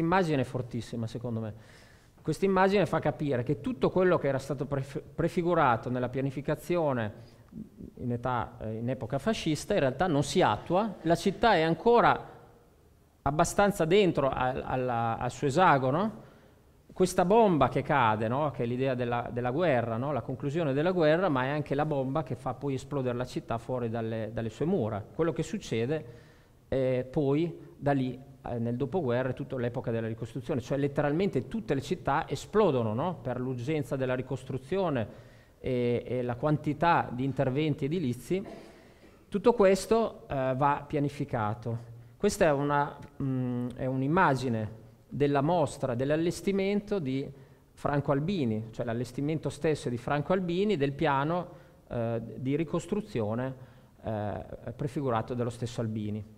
immagine è fortissima secondo me. Questa immagine fa capire che tutto quello che era stato prefigurato nella pianificazione in, età, eh, in epoca fascista in realtà non si attua, la città è ancora abbastanza dentro al, al, al suo esagono, questa bomba che cade, no? che è l'idea della, della guerra, no? la conclusione della guerra, ma è anche la bomba che fa poi esplodere la città fuori dalle, dalle sue mura. Quello che succede è poi da lì eh, nel dopoguerra è tutta l'epoca della ricostruzione, cioè letteralmente tutte le città esplodono no? per l'urgenza della ricostruzione e, e, la quantità di interventi edilizi. Tutto questo eh, va pianificato. Questa è, una, mh, è un'immagine della mostra, dell'allestimento di Franco Albini, cioè l'allestimento stesso di Franco Albini del piano eh, di ricostruzione eh, prefigurato dallo stesso Albini.